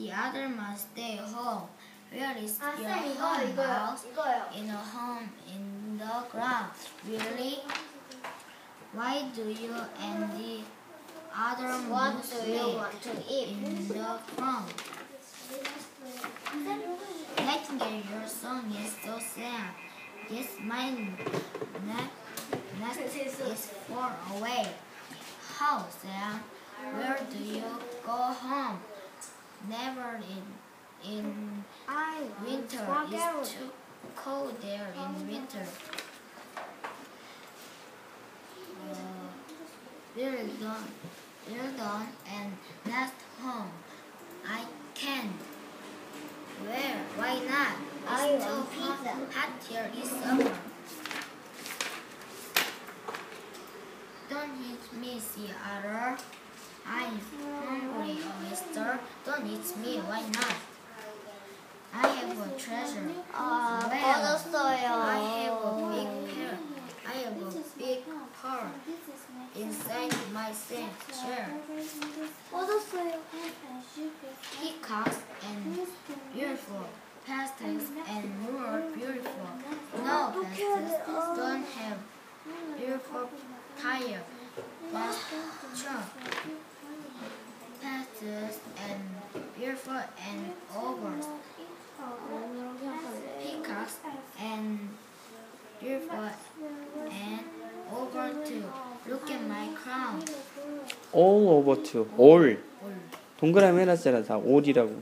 The other must stay home. Where is your home house? In a home in the ground. Really? Why do you and the other what do you want to eat in the ground? Nightingale, your song is so sad. Yes, mine. Nest is far away. How, Sam? Where do you go home? Never in in I winter. It's too cold there in winter. Uh, we're done. We're done and last home. I can't. Where? Why not? I It's want too hot, hot here this summer. Don't eat me, otter. I'm hungry, it's me, why not? I have a treasure. Uh, well, I have a big pair. I have a big pearl inside my sand chair. Peacocks and beautiful pastels and more beautiful. No pastels don't have beautiful tire. But sure beautiful and overs. Peacocks and beautiful and over too. Look at my crown. all over to all All. 동그라미 해놨잖아 다 all이라고